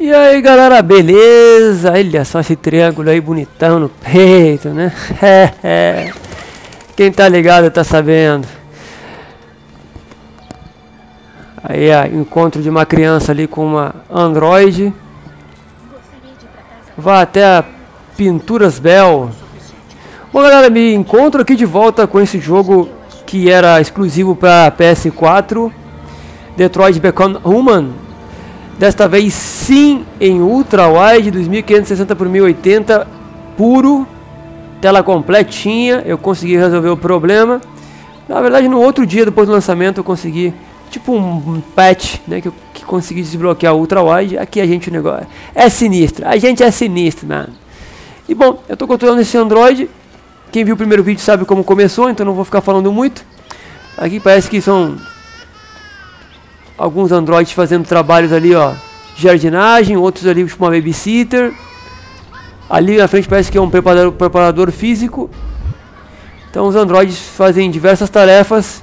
E aí galera, beleza? Olha só esse triângulo aí bonitão no peito, né? Quem tá ligado tá sabendo. Aí é encontro de uma criança ali com uma Android. Vá até a Pinturas Bell. Bom galera, me encontro aqui de volta com esse jogo que era exclusivo para PS4. Detroit Become Human. Desta vez sim em Ultra Wide 2560 por 1080 puro. Tela completinha. Eu consegui resolver o problema. Na verdade no outro dia depois do lançamento eu consegui tipo um patch, né, que, eu, que consegui desbloquear o ultra wide. Aqui a gente o negócio é sinistro, a gente é sinistro, mano. E bom, eu estou controlando esse Android. Quem viu o primeiro vídeo sabe como começou, então não vou ficar falando muito. Aqui parece que são alguns androids fazendo trabalhos ali, ó, jardinagem, outros ali tipo uma babysitter. Ali na frente parece que é um preparador, preparador físico. Então os androids fazem diversas tarefas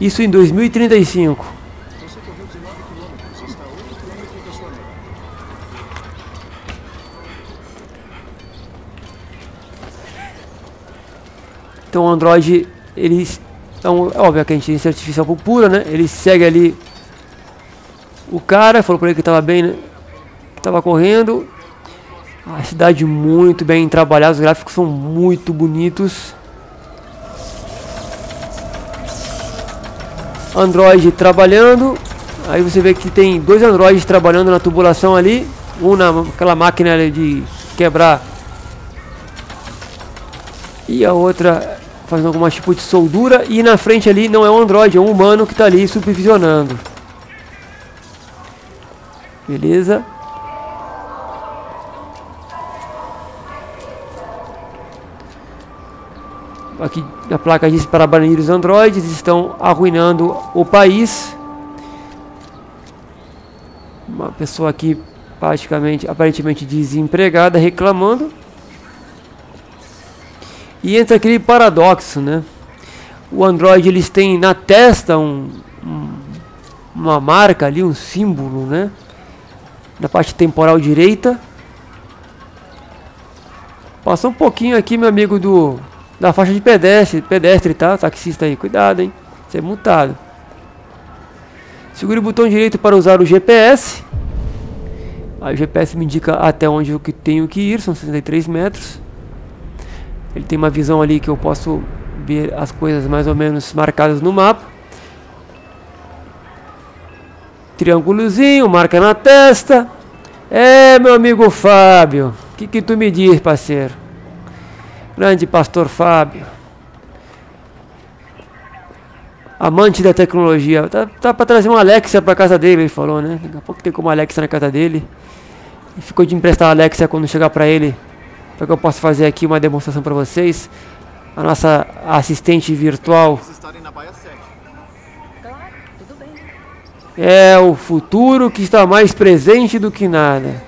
isso em 2035. Então o Android, eles então, é óbvio que a inteligência artificial pura, né? Ele segue ali o cara, falou para ele que estava bem, né? Estava correndo. A cidade muito bem trabalhada, os gráficos são muito bonitos. Android trabalhando. Aí você vê que tem dois Androids trabalhando na tubulação ali. Um naquela máquina de quebrar. E a outra fazendo alguma tipo de soldura. E na frente ali não é um Android, é um humano que está ali supervisionando. Beleza? aqui a placa diz para banir os androides, estão arruinando o país. Uma pessoa aqui praticamente, aparentemente desempregada, reclamando. E entra aquele paradoxo, né? O Android eles têm na testa um, um, uma marca ali, um símbolo, né? Na parte temporal direita. Passa um pouquinho aqui, meu amigo do da faixa de pedestre, pedestre, tá? Taxista aí, cuidado, hein? Você é multado. Segure o botão direito para usar o GPS. Aí o GPS me indica até onde eu tenho que ir, são 63 metros. Ele tem uma visão ali que eu posso ver as coisas mais ou menos marcadas no mapa. Triângulozinho, marca na testa. É, meu amigo Fábio, o que, que tu me diz, parceiro? Grande pastor Fábio. Amante da tecnologia. Tá, tá para trazer uma Alexa para casa dele, ele falou, né? Daqui a pouco tem como Alexa na casa dele. E ficou de emprestar a Alexa quando chegar para ele. Para que eu possa fazer aqui uma demonstração para vocês. A nossa assistente virtual. É o futuro que está mais presente do que nada.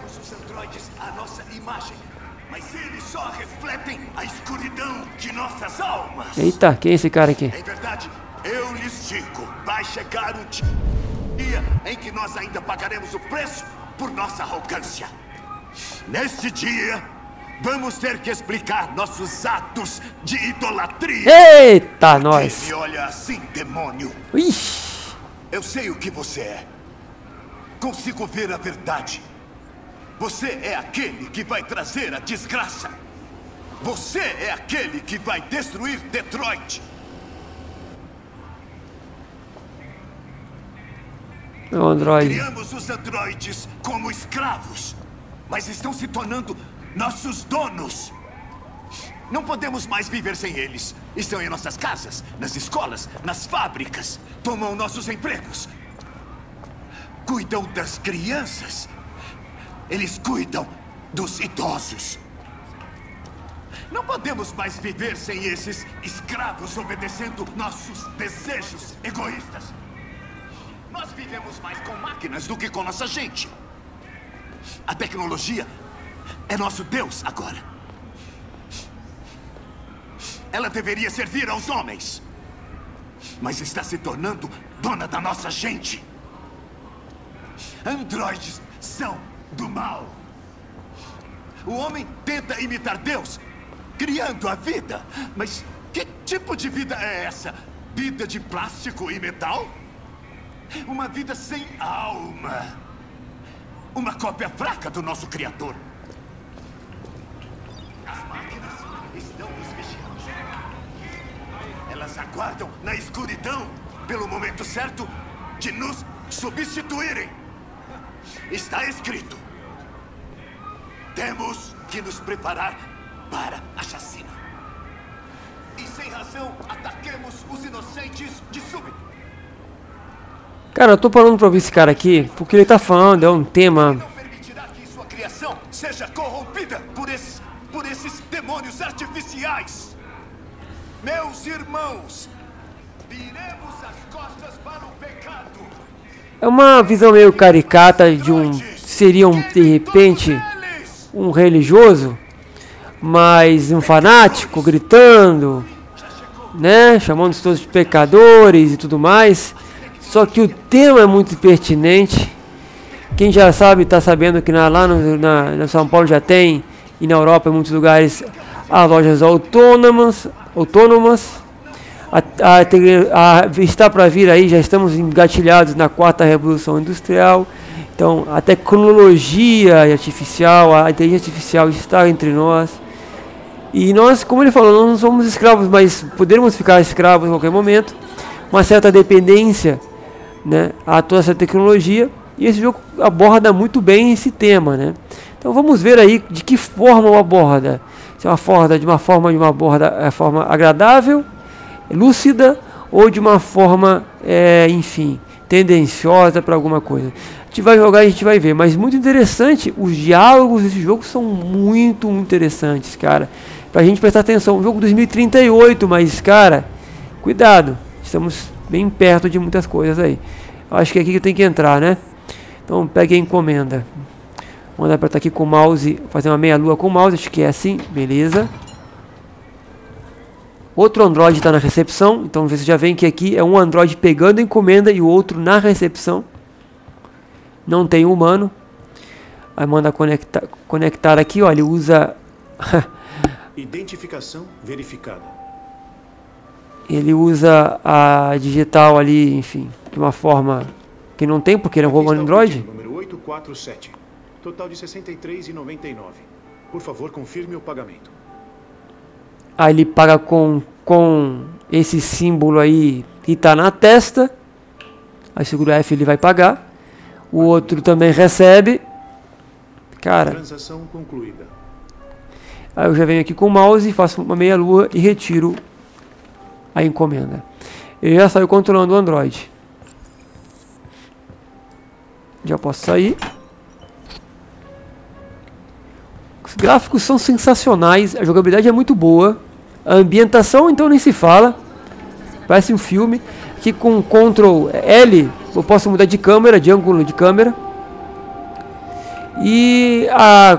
Eita, quem é esse cara aqui? Em verdade, eu lhes digo, vai chegar o dia em que nós ainda pagaremos o preço por nossa arrogância. Neste dia, vamos ter que explicar nossos atos de idolatria. Eita, nós. Me olha assim, demônio. Ixi. Eu sei o que você é. Consigo ver a verdade. Você é aquele que vai trazer a desgraça. Você é aquele que vai destruir Detroit. Meu androide. Criamos os androides como escravos, mas estão se tornando nossos donos. Não podemos mais viver sem eles. Estão em nossas casas, nas escolas, nas fábricas. Tomam nossos empregos. Cuidam das crianças. Eles cuidam dos idosos. Não podemos mais viver sem esses escravos obedecendo nossos desejos egoístas. Nós vivemos mais com máquinas do que com nossa gente. A tecnologia é nosso Deus agora. Ela deveria servir aos homens. Mas está se tornando dona da nossa gente. Androides são do mal. O homem tenta imitar Deus, criando a vida. Mas que tipo de vida é essa? Vida de plástico e metal? Uma vida sem alma. Uma cópia fraca do nosso Criador. Elas aguardam na escuridão pelo momento certo de nos substituírem. Está escrito. Temos que nos preparar para a chacina. E sem razão, ataquemos os inocentes de súbito. Cara, eu tô falando pra ouvir esse cara aqui, porque ele tá falando, é um tema. Não permitirá que sua criação seja corrompida por esses, por esses demônios artificiais. Meus irmãos, viremos as costas para o pecado. É uma visão meio caricata de um. Seria um, de repente, um religioso, mas um fanático gritando, né? Chamando todos de pecadores e tudo mais. Só que o tema é muito pertinente. Quem já sabe, está sabendo que na- lá no, na, na São Paulo já tem, e na Europa em muitos lugares, as lojas autônomas. Autônomas. A, a, a- está para vir aí, já estamos engatilhados na quarta revolução industrial. Então, a tecnologia artificial, a inteligência artificial está entre nós. E nós, como ele falou, não somos escravos, mas poderemos ficar escravos em qualquer momento. Uma certa dependência né, a toda essa tecnologia. E esse jogo aborda muito bem esse tema. Né? Então vamos ver aí de que forma o aborda. Se uma forma de uma forma de uma aborda, é, forma agradável, lúcida ou de uma forma, é, enfim, tendenciosa para alguma coisa. A gente vai jogar e a gente vai ver, mas muito interessante, os diálogos desse jogo são muito, interessantes, cara. Pra gente prestar atenção, um jogo 2038, mas cara, cuidado, estamos bem perto de muitas coisas aí. Acho que é aqui que tenho que entrar, né? Então pegue a encomenda. Vamos apertar aqui com o mouse, fazer uma meia lua com o mouse, acho que é assim, beleza. Outro Android está na recepção, então você já vem que aqui é um Android pegando a encomenda e o outro na recepção. Não tem humano. Aí manda conectar, conectar aqui, ó, ele usa Identificação verificada. ele usa a digital ali, enfim, de uma forma que não tem porque ele é um robô Android. pedido Número 847. Total de 63,99. Por favor, confirme o pagamento. Aí ele paga com, com esse símbolo aí que está na testa. Aí segura F ele vai pagar. O outro também recebe. Cara, Transação concluída. aí eu já venho aqui com o mouse, faço uma meia lua e retiro a encomenda. Ele já saiu controlando o Android. Já posso sair. Os gráficos são sensacionais, a jogabilidade é muito boa. A ambientação então nem se fala. Parece um filme. Aqui com Ctrl L eu posso mudar de câmera, de ângulo de câmera. E a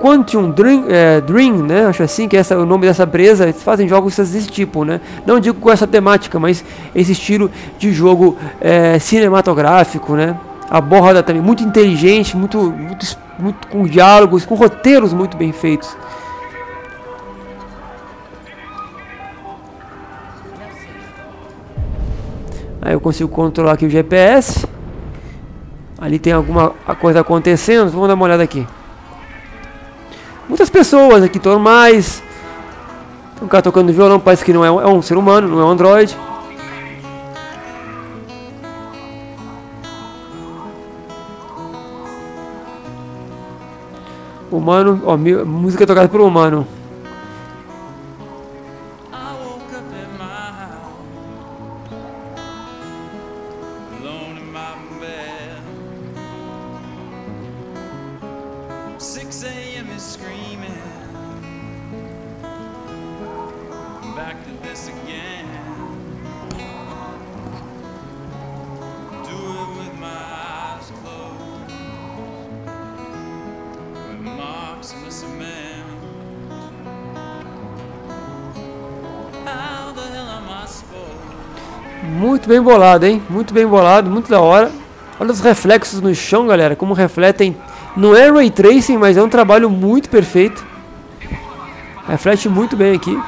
Quantum Dream, é, Dream, né? Acho assim que é o nome dessa empresa. Eles fazem jogos desse tipo, né? Não digo com essa temática, mas esse estilo de jogo é, cinematográfico, né? Aborda também muito inteligente, muito, muito, muito com diálogos, com roteiros muito bem feitos. Aí eu consigo controlar aqui o GPS. Ali tem alguma coisa acontecendo. Vamos dar uma olhada aqui. Muitas pessoas aqui normais. Um cara tocando violão, parece que não é é um ser humano, não é um androide. Humano, ó, música tocada por um humano. Muito bem bolado, hein? Muito bem bolado, muito da hora. Olha os reflexos no chão, galera, como refletem. Não é Ray Tracing, mas é um trabalho muito perfeito. Reflete muito bem aqui.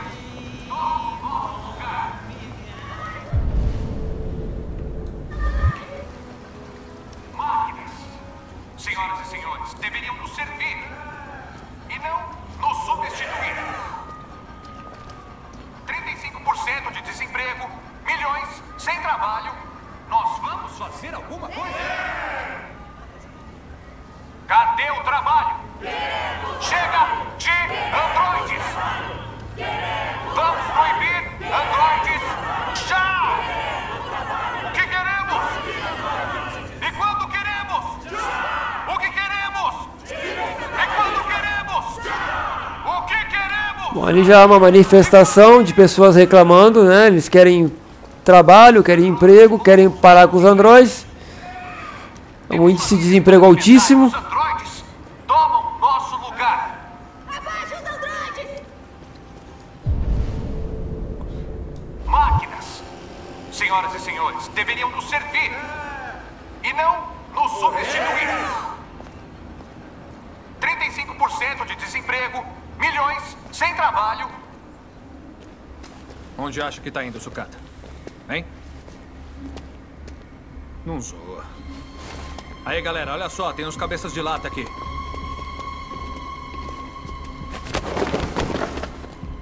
Bom, ali já há uma manifestação de pessoas reclamando, né? Eles querem trabalho, querem emprego, querem parar com os androides. É um índice de desemprego altíssimo. Os androides tomam nosso lugar. Abaixa os androides! Máquinas, senhoras e senhores, deveriam nos servir e não nos substituir. 35% de desemprego, milhões sem trabalho. Onde acha que tá indo, sucata? Hein? Não zoa. Aí, galera, olha só, tem uns cabeças de lata aqui.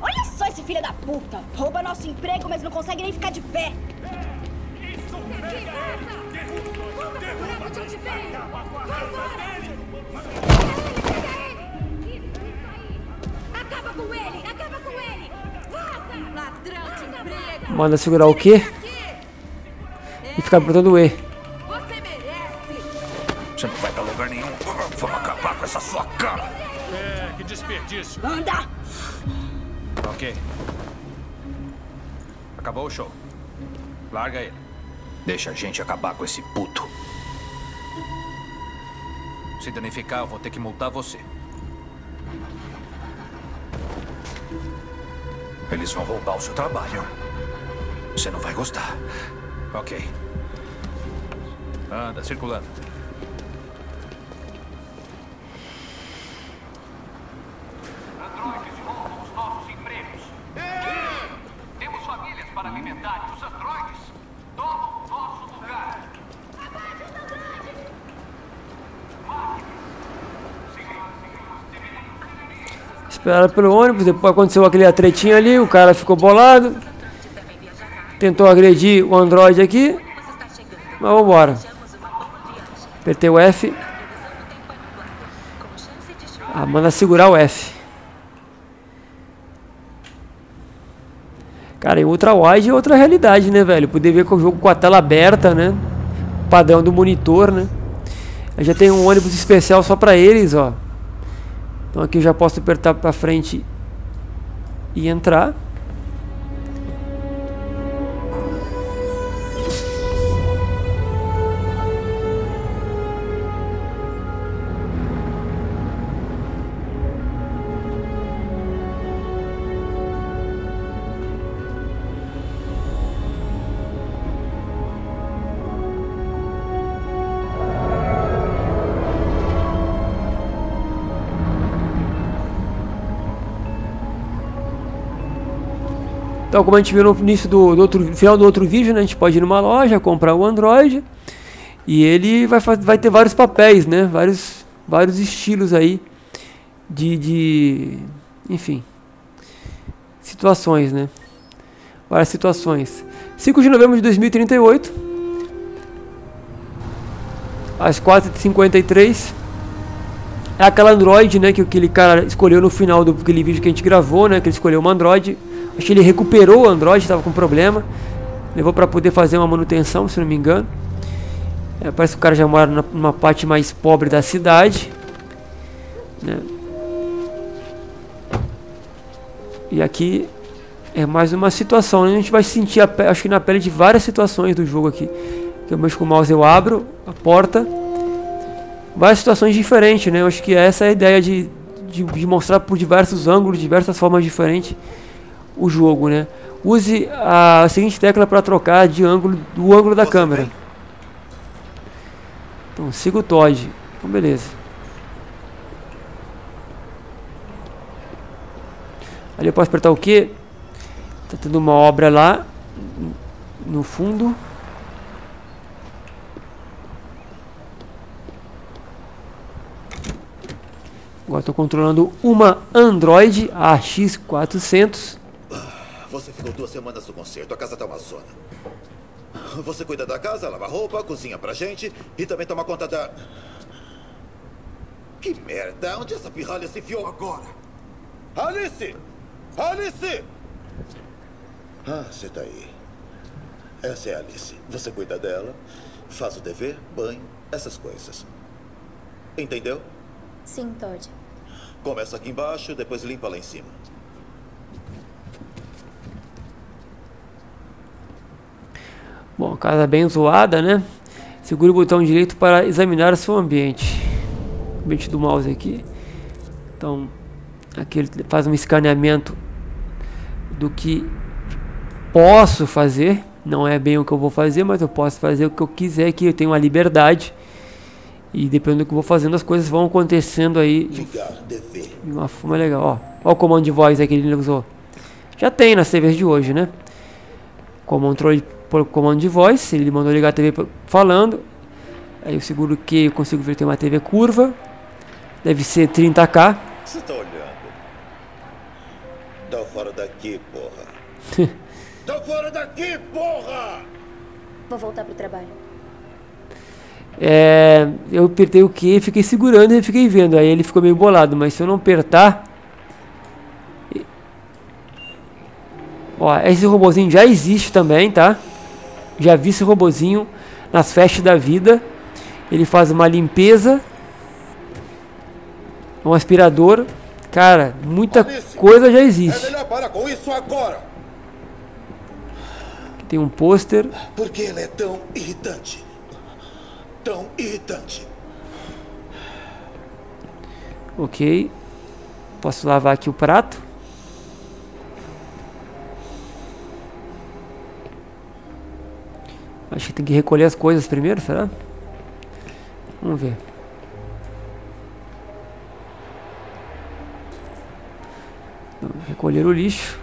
Olha só esse filho da puta! Rouba nosso emprego, mas não consegue nem ficar de pé! Acaba com ele! Acaba com ele! Ladrão de emprego! Manda segurar o quê? E ficar apertando o E. Você merece! Você não vai pra lugar nenhum. Vamos acabar com essa sua cara. É, que desperdício. Anda! Ok. Acabou o show. Larga ele. Deixa a gente acabar com esse puto. Se danificar, eu vou ter que multar você. Eles vão roubar o seu trabalho. Você não vai gostar. Ok. Anda, circulando. Esperaram pelo ônibus, depois aconteceu aquele tretinha ali, o cara ficou bolado. Tentou agredir o Android aqui. Mas vambora. Apertei o F. Ah, manda segurar o F. Cara, em Ultra Wide é outra realidade, né, velho? Poder ver com o jogo com a tela aberta, né? Padrão do monitor, né? Aí já tem um ônibus especial só pra eles, ó. Então aqui eu já posso apertar pra frente e entrar. Então, como a gente viu no início do, do outro, final do outro vídeo, né, a gente pode ir numa loja, comprar o Android e ele vai, vai ter vários papéis, né, vários, vários estilos aí de, de, enfim, situações, né, várias situações. 5 de novembro de 2038, às 4h53, é aquela Android, né, que aquele cara escolheu no final do aquele vídeo que a gente gravou, né, que ele escolheu uma Android. Acho que ele recuperou o Android, estava com problema. Levou para poder fazer uma manutenção, se não me engano. É, parece que o cara já mora numa parte mais pobre da cidade. Né? E aqui é mais uma situação. né? A gente vai sentir, a pe- acho que na pele de várias situações do jogo aqui. Que eu mexo com o mouse, eu abro a porta. Várias situações diferentes, né? Eu acho que essa é a ideia de, de, de mostrar por diversos ângulos, diversas formas diferentes o jogo, né? Use a seguinte tecla para trocar de ângulo do ângulo da Você câmera. vem? Então siga o Todd. Então beleza. Ali eu posso apertar o quê? Tá tendo uma obra lá no fundo. Agora estou controlando uma Android AX400. Você ficou duas semanas no concerto, a casa tá uma zona. Você cuida da casa, lava roupa, cozinha pra gente e também toma conta da... Que merda, onde essa pirralha se enfiou agora? Alice! Alice! Ah, você tá aí. Essa é a Alice. Você cuida dela, faz o dever, banho, essas coisas. Entendeu? Sim, Todd. Começa aqui embaixo, depois limpa lá em cima. Casa bem zoada, né? Segure o botão direito para examinar o seu ambiente. O ambiente do mouse aqui. Então, aqui ele faz um escaneamento do que posso fazer. Não é bem o que eu vou fazer, mas eu posso fazer o que eu quiser, que eu tenho uma liberdade. E dependendo do que eu vou fazendo, as coisas vão acontecendo aí de, de uma forma legal. Ó, ó o comando de voz aí que ele usou. Já tem nas TVs de hoje, né? Controle por comando de voz. Ele mandou ligar a TV falando. Aí eu seguro que eu consigo ver que tem uma TV curva. Deve ser 30k. Você tá olhando? Dá fora daqui, porra. Dá fora daqui, porra! Vou voltar pro trabalho. É, eu apertei o que fiquei segurando e fiquei vendo. Aí ele ficou meio bolado, mas se eu não apertar. Ó, esse robozinho já existe também, tá? Já vi esse robozinho nas festas da vida. Ele faz uma limpeza. Um aspirador. Cara, muita coisa já existe. É agora. Aqui tem um pôster. Por que ela é tão irritante? Tão irritante. Ok. Posso lavar aqui o prato. Acho que tem que recolher as coisas primeiro, será? Vamos ver. Recolher o lixo.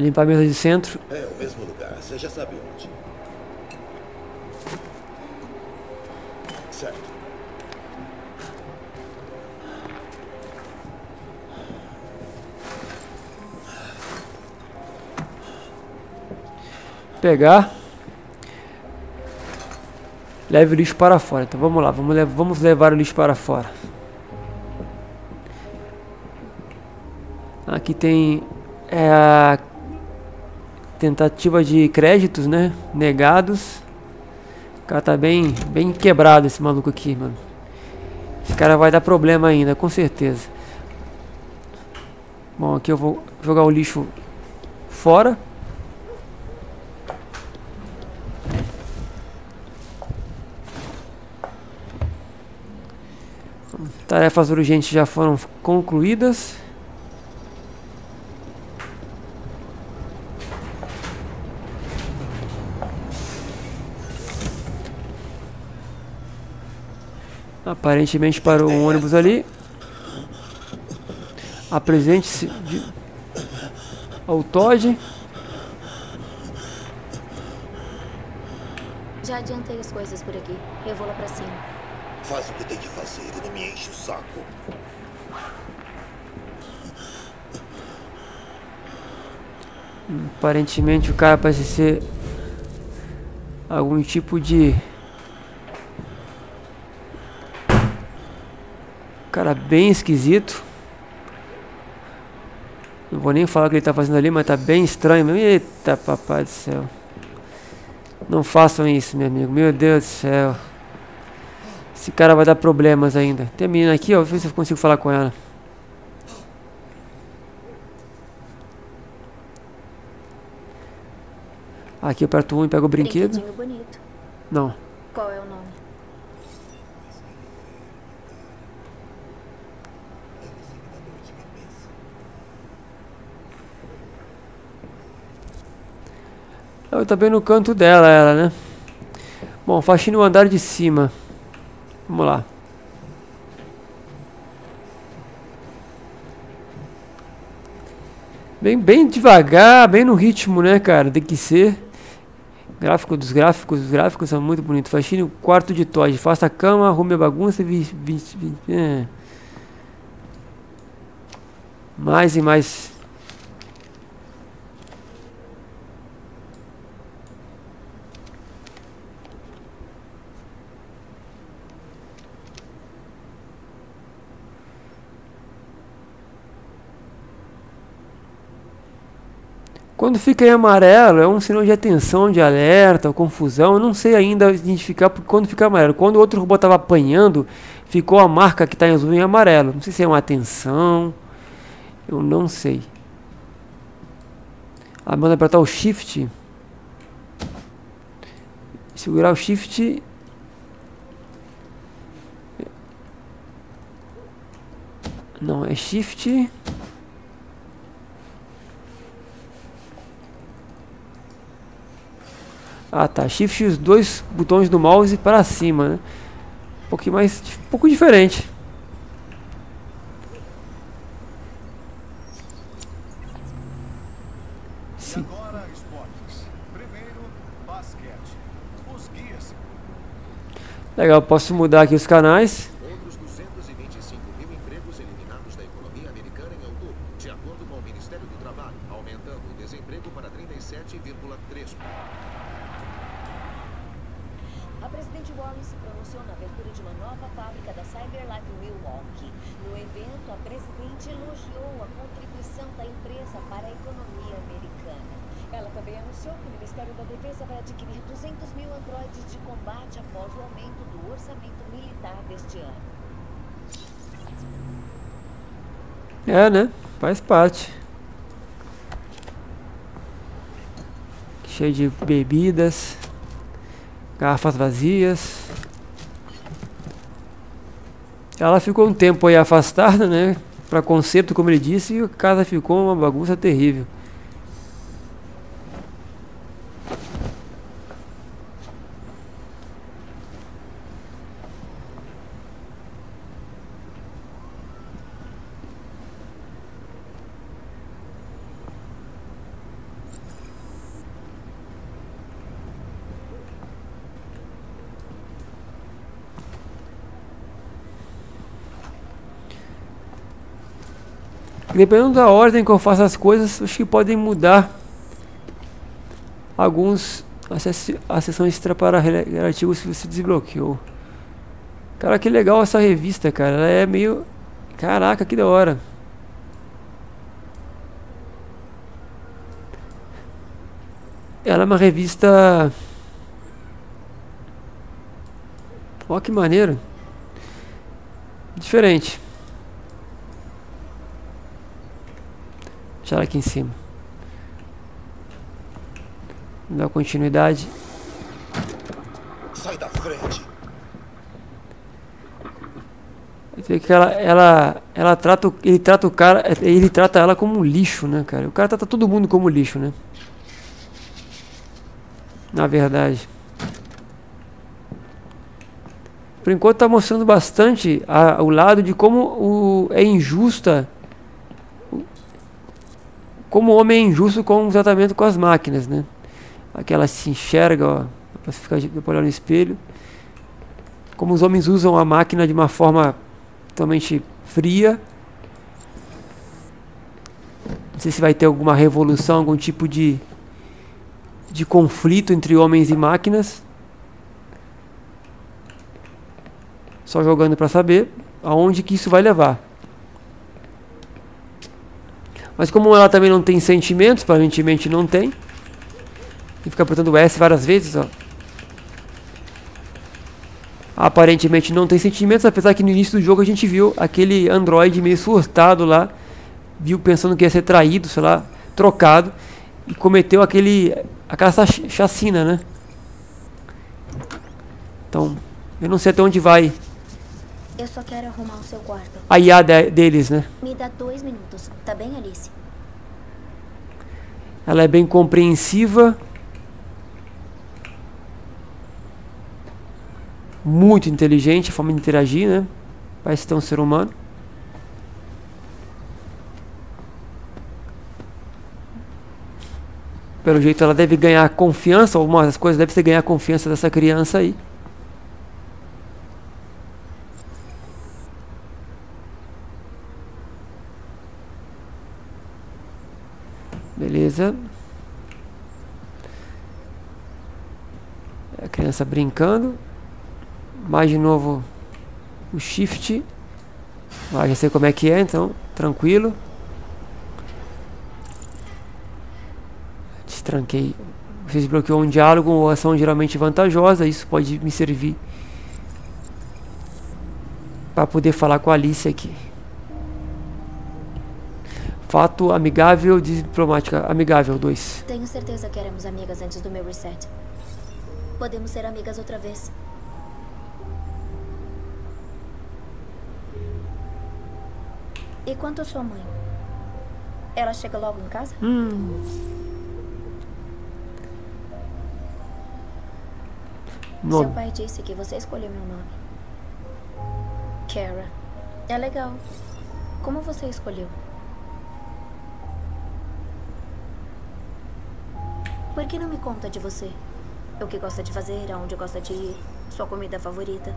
Limpar a mesa de centro. É o mesmo lugar. Você já sabe onde. Certo. Pegar. Leve o lixo para fora. Então vamos lá, vamos, lev vamos levar o lixo para fora. Aqui tem é, a tentativa de créditos, né? Negados. O cara tá bem, bem quebrado esse maluco aqui, mano. Esse cara vai dar problema ainda, com certeza. Bom, aqui eu vou jogar o lixo fora. Tarefas urgentes já foram concluídas. Aparentemente parou um ônibus ali. Apresente-se ao Todd. Já adiantei as coisas por aqui. Eu vou lá pra cima. Faz o que tem que fazer e não me enche o saco. Aparentemente o cara parece ser algum tipo de cara bem esquisito. Não vou nem falar o que ele tá fazendo ali, mas tá bem estranho mesmo. Eita, papai do céu. Não façam isso, meu amigo. Meu Deus do céu. Esse cara vai dar problemas ainda. Tem a menina aqui, ó. Vou ver se eu consigo falar com ela. Aqui eu aperto um e pego o brinquedo. Não. Qual é o nome? Eu bem no canto dela, ela, né? Bom, faxina o andar de cima. Vamos lá. Bem, bem devagar, bem no ritmo, né, cara? Tem que ser. Gráfico dos gráficos, os gráficos são muito bonitos. Faxine o quarto de Todd. Faça a cama, arrume a bagunça. Vi, vi, é. Mais e mais. Quando fica em amarelo, é um sinal de atenção, de alerta, ou confusão. Eu não sei ainda identificar porque quando fica amarelo. Quando o outro robô estava apanhando, ficou a marca que está em azul em amarelo. Não sei se é uma atenção. Eu não sei. Ah, manda apertar o Shift. Segurar o Shift. Não, é Shift. Ah tá, Shift os dois botões do mouse para cima, né? Um pouquinho mais, um pouco diferente. Sim. Legal, posso mudar aqui os canais. Outros 225 mil empregos eliminados da economia americana em outubro, de acordo com o Ministério do Trabalho, aumentando o desemprego para 37,3%. A presidente Warren se pronunciou na abertura de uma nova fábrica da CyberLife Milwaukee. No evento, a presidente elogiou a contribuição da empresa para a economia americana. Ela também anunciou que o Ministério da Defesa vai adquirir 200 mil androides de combate após o aumento do orçamento militar deste ano. É, né? Faz parte. Cheio de bebidas. Garrafas vazias. Ela ficou um tempo aí afastada, né? Para concerto, como ele disse, e a casa ficou uma bagunça terrível. Dependendo da ordem que eu faço as coisas, acho que podem mudar alguns a sessão extra para relativos se você desbloqueou. Cara, que legal essa revista, cara. Ela é meio. Caraca, que da hora. Ela é uma revista. Ó, que maneiro. Diferente. Ela aqui em cima. Dá continuidade. Sai da frente. Que ela, ela, ela trata, ele trata o cara, ele trata ela como um lixo, né, cara? O cara trata todo mundo como lixo, né? Na verdade. Por enquanto tá mostrando bastante a- o lado de como o, é injusta como o homem é injusto com o tratamento com as máquinas, né? Aquela se enxerga, ó, pra ficar depois olhar no espelho. Como os homens usam a máquina de uma forma totalmente fria. Não sei se vai ter alguma revolução, algum tipo de de conflito entre homens e máquinas. Só jogando para saber aonde que isso vai levar. Mas como ela também não tem sentimentos, aparentemente não tem. E fica apertando S várias vezes, ó. Aparentemente não tem sentimentos, apesar que no início do jogo a gente viu aquele androide meio surtado lá. Viu pensando que ia ser traído, sei lá, trocado. E cometeu aquele aquela chacina, né? Então, eu não sei até onde vai. Eu só quero arrumar o seu quarto. A IA de, deles, né? Me dá dois minutos, tá bem, Alice? Ela é bem compreensiva. Muito inteligente a forma de interagir, né? Parece ter um ser humano. Pelo jeito ela deve ganhar confiança, algumas das coisas deve ser ganhar confiança dessa criança aí. Beleza. A criança brincando. Mais de novo o shift. Ah, já sei como é que é, então tranquilo. Destranquei. Você desbloqueou um diálogo ou ação geralmente vantajosa. Isso pode me servir para poder falar com a Alice aqui. Fato amigável, diplomática. Amigável 2. Tenho certeza que éramos amigas antes do meu reset. Podemos ser amigas outra vez. E quanto a sua mãe? Ela chega logo em casa? Hum. Seu pai disse que você escolheu meu nome. Kara. É legal. Como você escolheu? Por que não me conta de você? O que gosta de fazer, aonde gosta de ir, sua comida favorita.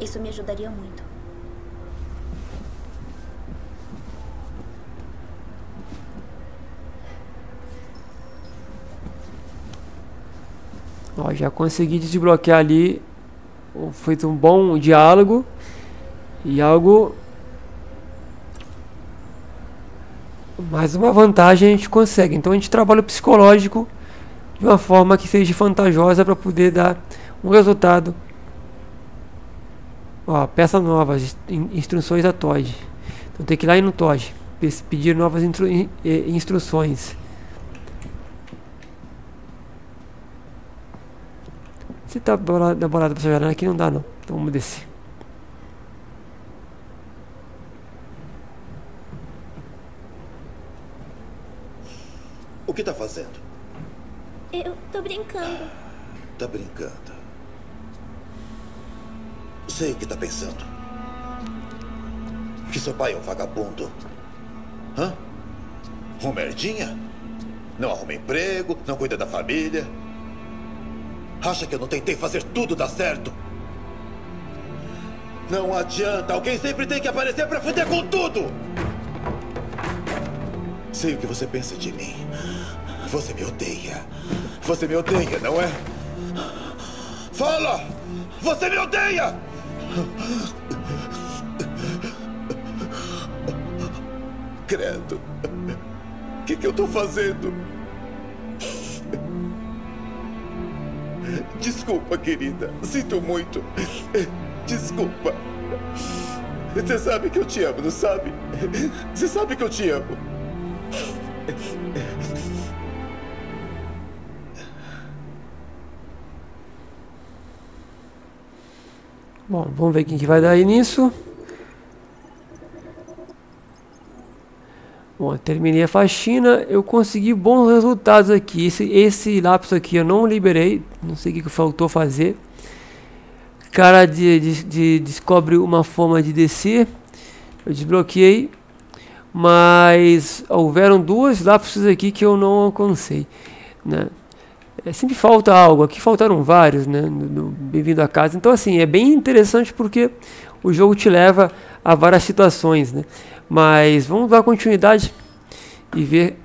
Isso me ajudaria muito. Ó, já consegui desbloquear ali. Feito um bom diálogo. E algo. Mais uma vantagem a gente consegue. Então a gente trabalha o psicológico de uma forma que seja vantajosa para poder dar um resultado. Ó, peça novas, instruções a TOD. Então tem que ir lá no TOD, pedir novas instru instruções. Se tá bolada pra janela aqui não dá não. Então vamos descer. O que tá fazendo? Eu tô brincando. Tá brincando. Sei o que tá pensando. Que seu pai é um vagabundo. Hã? Um merdinha? Não arruma emprego, não cuida da família. Acha que eu não tentei fazer tudo dar certo? Não adianta, alguém sempre tem que aparecer pra fuder com tudo! Sei o que você pensa de mim. Você me odeia. Você me odeia, não é? Fala! Você me odeia! Credo. O que, que eu tô fazendo? Desculpa, querida. Sinto muito. Desculpa. Você sabe que eu te amo, não sabe? Você sabe que eu te amo. Bom, vamos ver quem que vai dar aí nisso. Bom, terminei a faxina, eu consegui bons resultados aqui. Esse, esse lápis aqui eu não liberei, não sei o que, que faltou fazer. Cara de, de, de, descobre uma forma de descer, eu desbloqueei. Mas houveram duas lápis aqui que eu não alcancei. Né? É, sempre falta algo. Aqui faltaram vários, né? Bem-vindo a casa. Então, assim, é bem interessante porque o jogo te leva a várias situações, né? Mas vamos dar continuidade e ver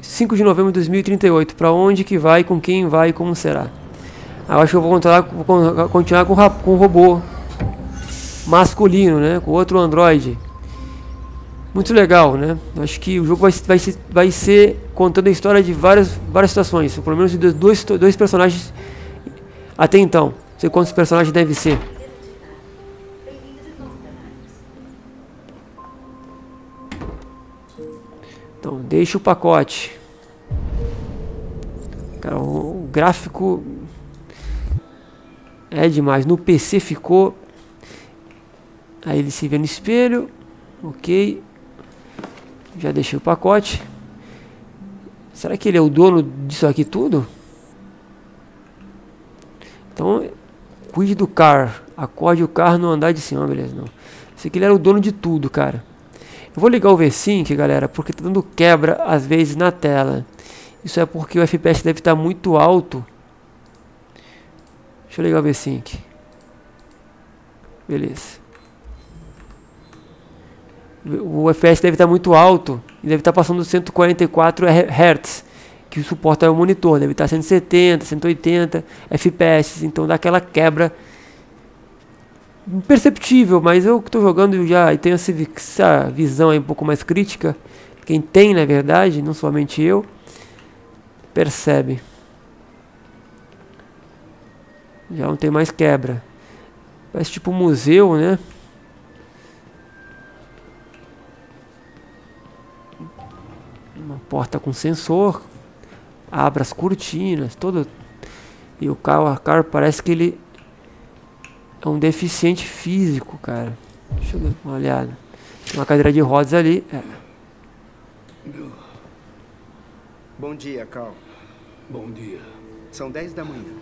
5 de novembro de 2038. Para onde que vai, com quem vai como será. Eu acho que eu vou, continuar, vou continuar com, com o robô masculino, né? Com outro androide. Muito legal, né? Acho que o jogo vai, vai, ser, vai ser contando a história de várias, várias situações. Pelo menos de dois, dois personagens até então. Não sei quantos personagens deve ser. Então, deixa o pacote. Cara, o, gráfico é demais. No PC ficou. Aí ele se vê no espelho. Ok. Já deixei o pacote. Será que ele é o dono disso aqui tudo? Então, cuide do car. Acorde o carro no andar de cima, beleza. Não. Esse aqui ele era o dono de tudo, cara. Eu vou ligar o V-Sync, galera, porque tá dando quebra às vezes na tela. Isso é porque o FPS deve estar muito alto. Deixa eu ligar o V-Sync. Beleza. O FPS deve estar muito alto e deve estar passando 144 Hz, que suporta o monitor. Deve estar 170, 180 FPS, então dá aquela imperceptível, mas eu que estou jogando já e tenho essa visão um pouco mais crítica. Quem tem, na verdade, não somente eu percebe. Já não tem mais quebra. Parece tipo um museu, né? Porta com sensor. Abra as cortinas, todo. E o carro, a carro parece que ele é um deficiente físico, cara. Deixa eu dar uma olhada. Tem uma cadeira de rodas ali. É. Bom dia, Carl. Bom dia. São 10 da manhã.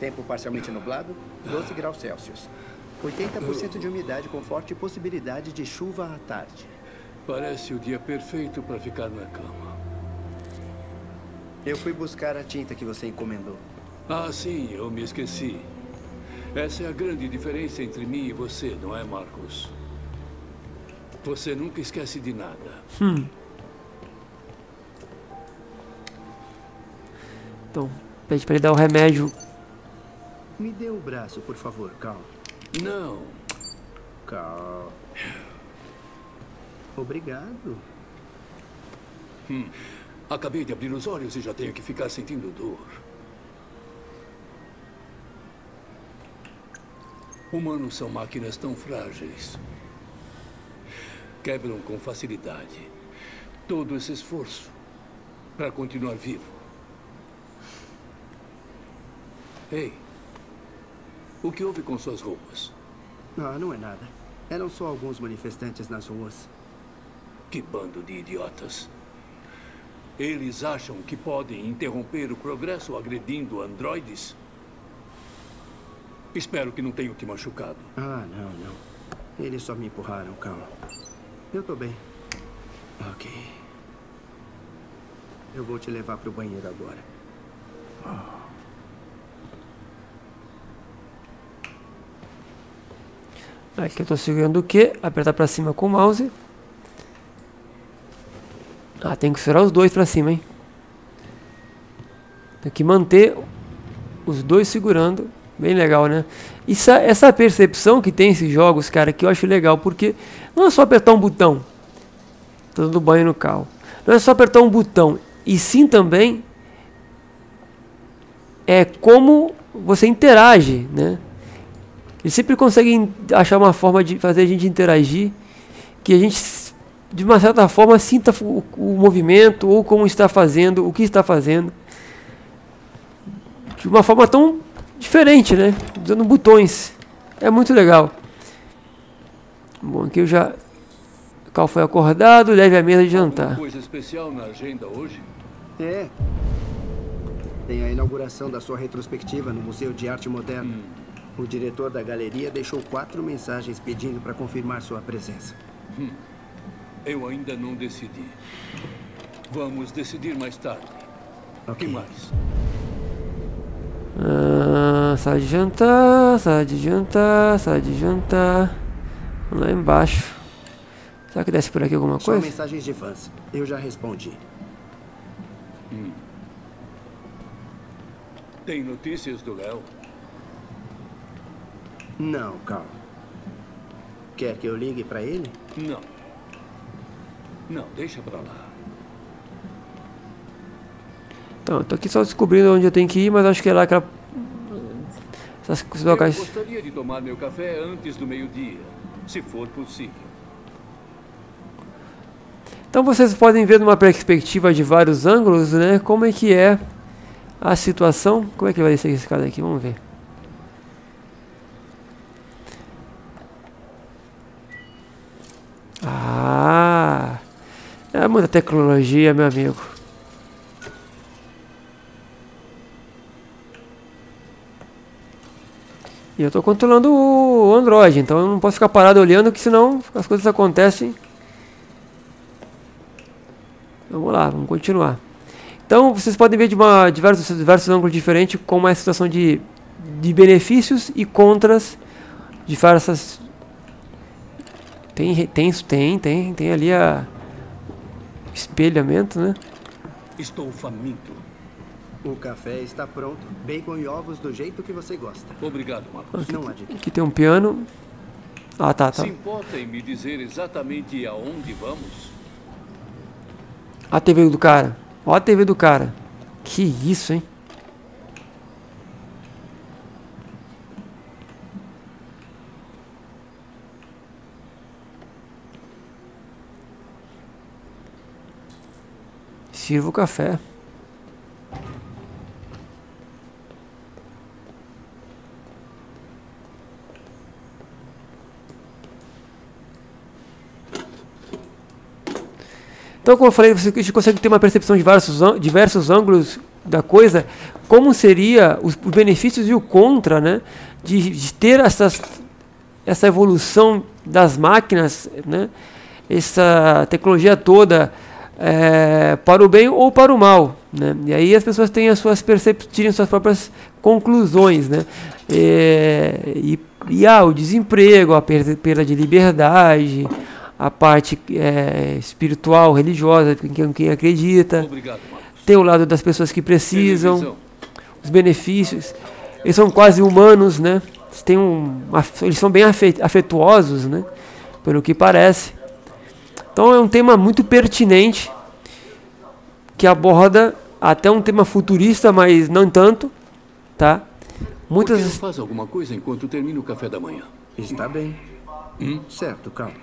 Tempo parcialmente nublado, 12 graus Celsius. 80% de umidade com forte possibilidade de chuva à tarde. Parece o dia perfeito para ficar na cama. Eu fui buscar a tinta que você encomendou. Ah, sim, eu me esqueci. Essa é a grande diferença entre mim e você, não é, Marcos? Você nunca esquece de nada. Hum. Então, pede para ele dar o remédio. Me dê o braço, por favor, Cal. Não. Cal. Obrigado. Hum. Acabei de abrir os olhos e já tenho que ficar sentindo dor. Humanos são máquinas tão frágeis. Quebram com facilidade. Todo esse esforço para continuar vivo. Ei, o que houve com suas roupas? Ah, não é nada. Eram só alguns manifestantes nas ruas. Que bando de idiotas. Eles acham que podem interromper o progresso agredindo androides? Espero que não tenham te machucado. Ah, não, não. Eles só me empurraram, calma. Eu tô bem. Ok. Eu vou te levar pro banheiro agora. Oh. Aqui eu estou segurando o Q, apertar para cima com o mouse. Ah, tem que segurar os dois para cima, hein? Tem que manter os dois segurando. Bem legal, né? Isso, essa percepção que tem esses jogos, cara, que eu acho legal, porque não é só apertar um botão. Tô dando banho no carro. Não é só apertar um botão, e sim também é como você interage, né? Eles sempre conseguem achar uma forma de fazer a gente interagir que a gente, de uma certa forma, sinta o, o movimento ou como está fazendo, o que está fazendo. De uma forma tão diferente, né? Usando botões. É muito legal. Bom, aqui eu já. O Cal foi acordado, leve a mesa de jantar. Alguma coisa especial na agenda hoje? É. Tem a inauguração da sua retrospectiva no Museu de Arte Moderna. Hum. O diretor da galeria deixou quatro mensagens pedindo para confirmar sua presença. Hum. Eu ainda não decidi. Vamos decidir mais tarde. O okay. que mais? Ah, sala de jantar, sala de jantar, sala de jantar. Lá embaixo. Será que desce por aqui alguma Só coisa? mensagens de fãs. Eu já respondi. Hum. Tem notícias do Léo? Não, calma. Quer que eu ligue para ele? Não. Não, deixa pra lá. Então, eu tô aqui só descobrindo onde eu tenho que ir, mas acho que é lá aquela... Essas Eu locais... gostaria de tomar meu café antes do meio-dia, se for possível. Então vocês podem ver numa perspectiva de vários ângulos, né, como é que é a situação. Como é que vai ser esse cara aqui? Vamos ver. Muita tecnologia, meu amigo. E eu estou controlando o Android, então eu não posso ficar parado olhando, que senão as coisas acontecem Vamos lá, vamos continuar. Então, vocês podem ver de uma, diversos, diversos ângulos diferentes como é a situação de, de benefícios e contras diversas... Tem, tem, tem, tem, tem ali a espelhamento, né? Estou faminto. O café está pronto. Bacon e ovos do jeito que você gosta. Obrigado, Marcos. Não há de. Aqui tem um piano. Ah, tá, tá. Se importa em me dizer exatamente aonde vamos? A TV do cara. Ó a TV do cara. Que isso, hein? Sirva o café. Então, como eu falei, você consegue ter uma percepção de diversos, diversos ângulos da coisa, como seria os, os benefícios e o contra, né, de, de ter essas, essa evolução das máquinas, né, essa tecnologia toda é, para o bem ou para o mal, né? E aí as pessoas têm as suas tirem suas próprias conclusões, né? É, e, e ah, o desemprego, a perda, perda de liberdade, a parte é, espiritual, religiosa, em quem, quem acredita. Obrigado. Tem o lado das pessoas que precisam, Televisão. os benefícios. Eles são quase humanos, né? Eles, têm um, eles são bem afe- afetuosos, né? Pelo que parece. Então é um tema muito pertinente que aborda até um tema futurista, mas não tanto, tá? Muitas faz alguma coisa enquanto termina o café da manhã? Está bem. Hum? Certo, calma.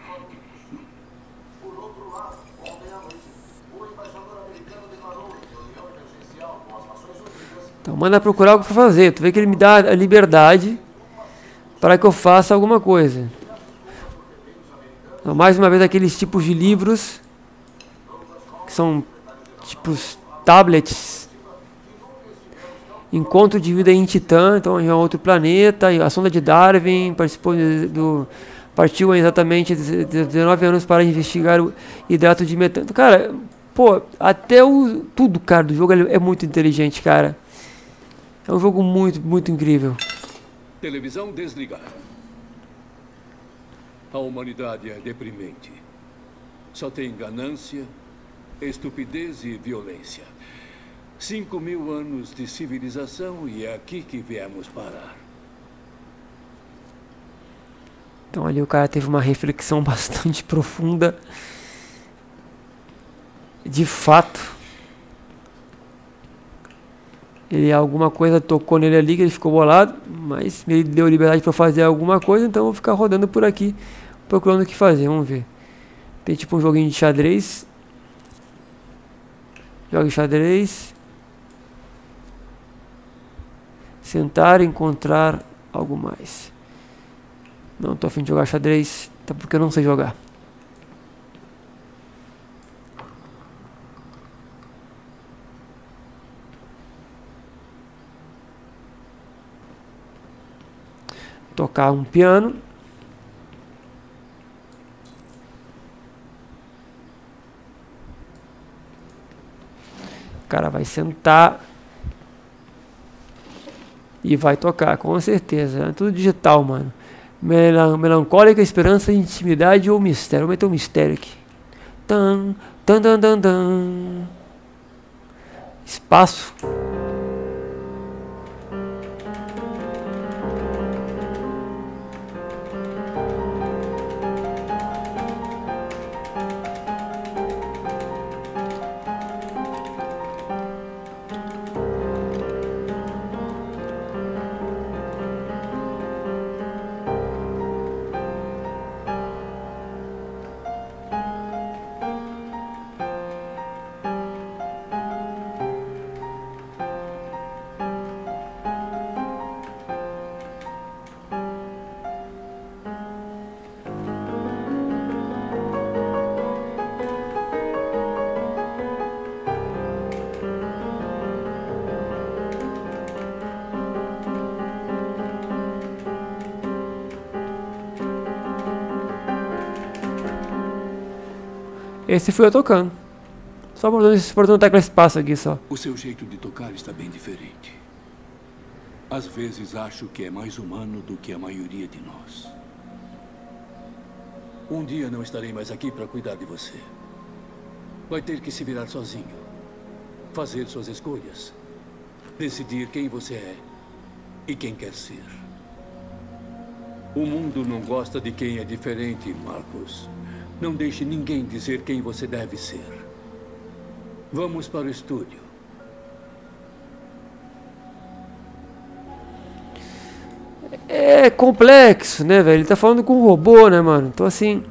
Então manda procurar algo para fazer. Tu vê que ele me dá a liberdade para que eu faça alguma coisa. Então, mais uma vez aqueles tipos de livros que são tipos tablets. Encontro de vida em Titã, então é outro planeta. A sonda de Darwin participou do partiu exatamente 19 anos para investigar o hidrato de metano. Cara, pô, até o tudo, cara, do jogo é muito inteligente, cara. É um jogo muito, muito incrível. Televisão desligar. A humanidade é deprimente. Só tem ganância, estupidez e violência. Cinco mil anos de civilização e é aqui que viemos parar. Então ali o cara teve uma reflexão bastante profunda. De fato. Ele alguma coisa tocou nele ali que ele ficou bolado, mas ele deu liberdade para fazer alguma coisa, então eu vou ficar rodando por aqui procurando o que fazer, vamos ver. Tem tipo um joguinho de xadrez. Joga xadrez. Sentar encontrar algo mais. Não tô afim de jogar xadrez, até porque eu não sei jogar. Tocar um piano. Cara vai sentar e vai tocar, com certeza. É tudo digital, mano. Melan melancólica, esperança, intimidade ou mistério. Vou meter um mistério aqui. Tan, tan, tan, tan, tan. Espaço. Esse fui eu tocando. Só botando botando tecla espaço aqui só. O seu jeito de tocar está bem diferente. Às vezes acho que é mais humano do que a maioria de nós. Um dia não estarei mais aqui para cuidar de você. Vai ter que se virar sozinho. Fazer suas escolhas. Decidir quem você é e quem quer ser. O mundo não gosta de quem é diferente, Marcos. Não deixe ninguém dizer quem você deve ser. Vamos para o estúdio. É complexo, né, velho? Ele tá falando com um robô, né, mano? Então, assim,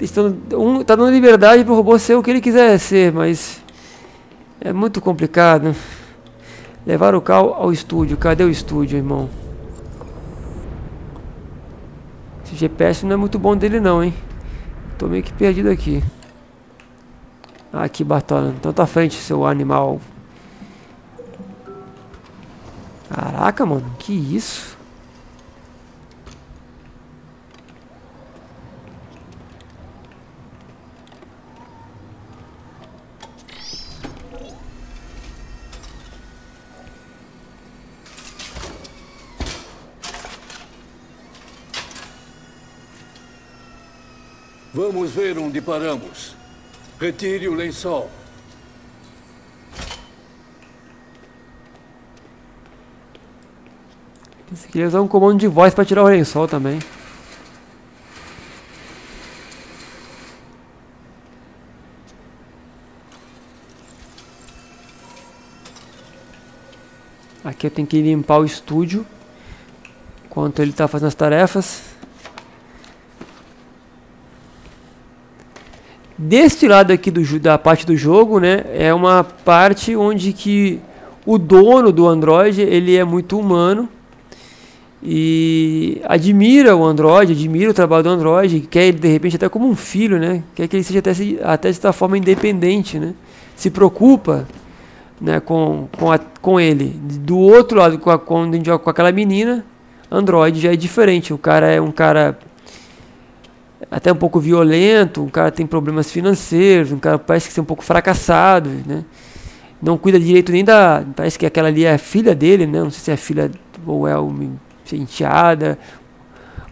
estão, um, tá dando liberdade pro robô ser o que ele quiser ser, mas é muito complicado. Levar o carro ao estúdio. Cadê o estúdio, irmão? Esse GPS não é muito bom dele, não, hein? Tô meio que perdido aqui. Ah, aqui, Bartola. Então tá frente, seu animal. Caraca, mano. Que isso? Vamos ver onde paramos. Retire o lençol. Você queria usar um comando de voz para tirar o lençol também. Aqui eu tenho que limpar o estúdio enquanto ele está fazendo as tarefas. Deste lado aqui do, da parte do jogo, né, é uma parte onde que o dono do Android ele é muito humano e admira o Android, admira o trabalho do Android, quer ele de repente até como um filho, né? Quer que ele seja até, até de certa forma independente, né? Se preocupa né, com, com, a, com ele. Do outro lado, com, a, quando a gente joga com aquela menina, Android já é diferente. O cara é um cara até um pouco violento, um cara tem problemas financeiros, um cara parece que ser um pouco fracassado, né? Não cuida direito nem da. Parece que aquela ali é a filha dele, né? Não sei se é filha ou é uma enteada,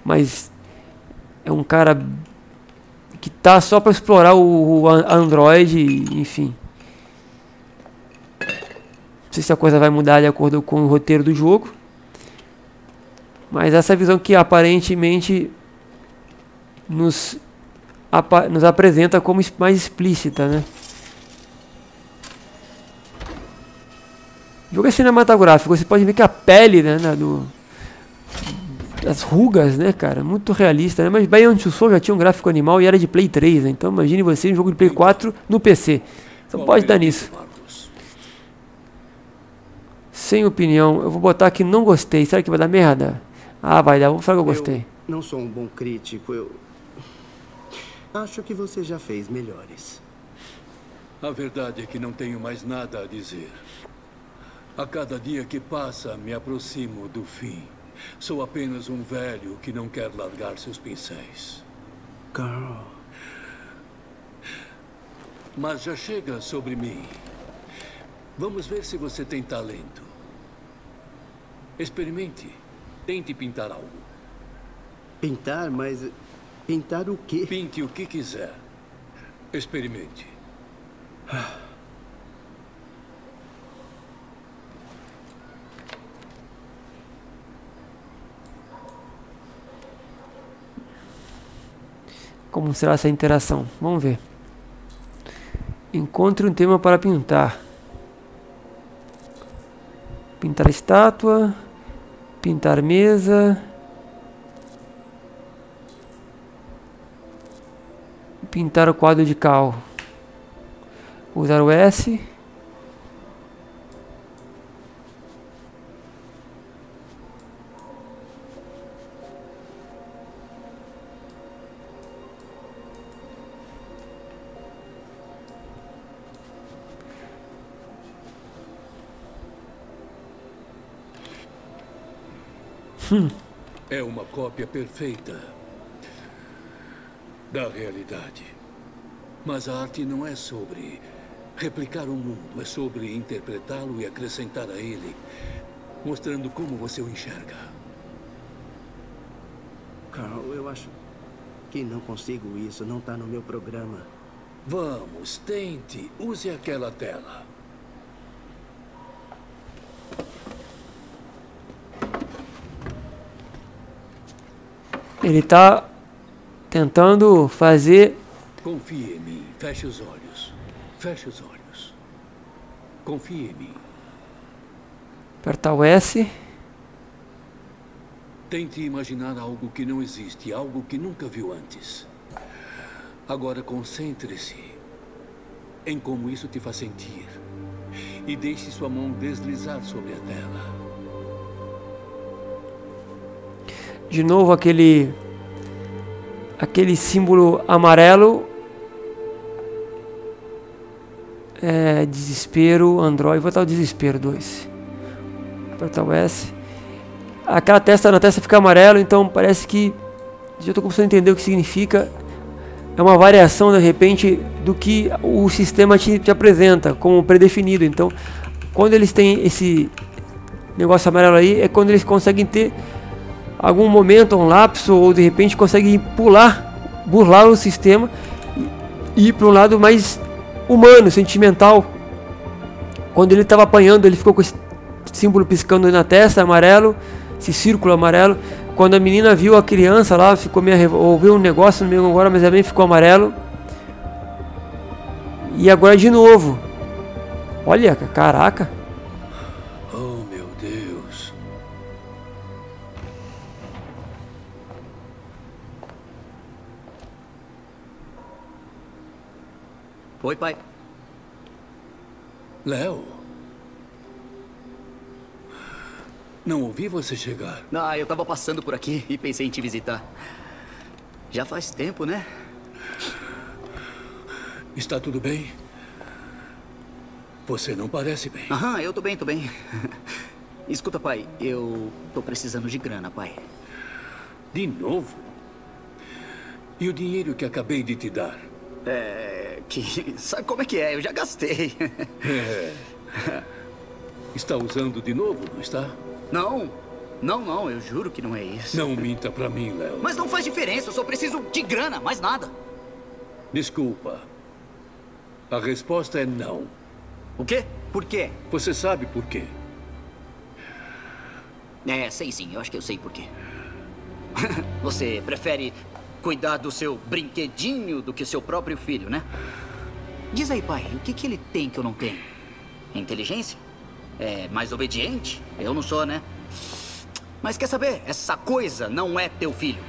mas é um cara que tá só para explorar o, o Android, enfim. Não sei se a coisa vai mudar de acordo com o roteiro do jogo. Mas essa visão que aparentemente nos, nos apresenta como mais explícita, né? O jogo é cinematográfico, você pode ver que a pele né, do, as rugas, né, cara, muito realista, né? Mas Beyond Two Souls já tinha um gráfico animal e era de Play 3, né? Então imagine você um jogo de Play 4 no PC. Então pode dar nisso. Sem opinião, eu vou botar aqui não gostei. Será que vai dar merda? Ah, vai dar. Vou falar que eu gostei. Eu não sou um bom crítico, eu Acho que você já fez melhores. A verdade é que não tenho mais nada a dizer. A cada dia que passa, me aproximo do fim. Sou apenas um velho que não quer largar seus pincéis. Carl. Mas já chega sobre mim. Vamos ver se você tem talento. Experimente. Tente pintar algo. Pintar? Mas Pintar o quê? Pinte o que quiser. Experimente. Como será essa interação? Vamos ver. Encontre um tema para pintar. Pintar estátua. Pintar mesa. Pintar o quadro de cal. Usar o S. É uma cópia perfeita da realidade. Mas a arte não é sobre replicar o mundo, é sobre interpretá-lo e acrescentar a ele, mostrando como você o enxerga. Carl, eu acho que não consigo isso. Não está no meu programa. Vamos, tente. Use aquela tela. Ele está tentando fazer. Confie em mim. Feche os olhos. Feche os olhos. Confie em mim. Apertar o S. Tente imaginar algo que não existe, algo que nunca viu antes. Agora concentre-se em como isso te faz sentir. E deixe sua mão deslizar sobre a tela. De novo aquele aquele símbolo amarelo. É, desespero, Android, vou botar o desespero 2. Apertar o S. Aquela testa na testa fica amarelo, então parece que já estou começando a entender o que significa. É uma variação de repente do que o sistema te, te apresenta como predefinido. Então, quando eles têm esse negócio amarelo aí, é quando eles conseguem ter algum momento, um lapso, ou de repente consegue pular, burlar o sistema e ir para um lado mais humano, sentimental. Quando ele estava apanhando, ele ficou com esse símbolo piscando na testa, amarelo, esse círculo amarelo. Quando a menina viu a criança lá, ficou meio ouviu um negócio no meio agora, mas também ficou amarelo. E agora de novo. Olha, caraca. Oi, pai. Léo? Não ouvi você chegar. Ah, eu tava passando por aqui e pensei em te visitar. Já faz tempo, né? Está tudo bem? Você não parece bem. Aham, eu tô bem, tô bem. Escuta, pai, eu tô precisando de grana, pai. De novo? E o dinheiro que acabei de te dar? É. Sabe como é que é? Eu já gastei. É. Está usando de novo, não está? Não. Não, não, eu juro que não é isso. Não minta pra mim, Léo. Mas não faz diferença, eu só preciso de grana, mais nada. Desculpa. A resposta é não. O quê? Por quê? Você sabe por quê? É, sei sim, eu acho que eu sei por quê. Você prefere cuidar do seu brinquedinho do que seu próprio filho, né? Diz aí, pai, o que, que ele tem que eu não tenho? Inteligência? É mais obediente? Eu não sou, né? Mas quer saber? Essa coisa não é teu filho.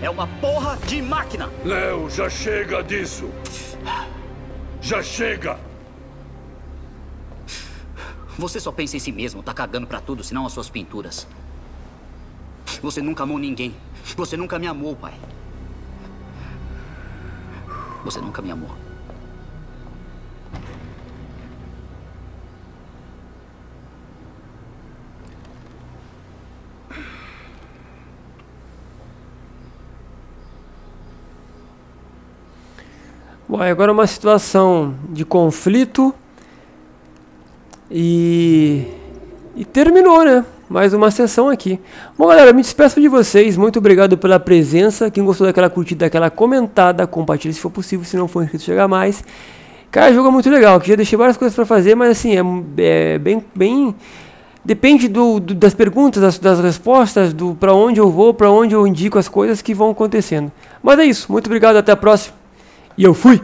É uma porra de máquina. Léo, já chega disso. Já chega. Você só pensa em si mesmo, tá cagando pra tudo, senão as suas pinturas. Você nunca amou ninguém. Você nunca me amou, pai. Você nunca me amou. Bom, agora uma situação de conflito e, e terminou, né? Mais uma sessão aqui. Bom, galera, me despeço de vocês. Muito obrigado pela presença. Quem gostou daquela curtida, daquela comentada, compartilhe se for possível. Se não for inscrito, chegar mais. Cara, jogo é muito legal. Aqui já deixei várias coisas para fazer, mas assim, é, é bem, bem depende do, do, das perguntas, das, das respostas, do para onde eu vou, para onde eu indico as coisas que vão acontecendo. Mas é isso. Muito obrigado, até a próxima. E eu fui!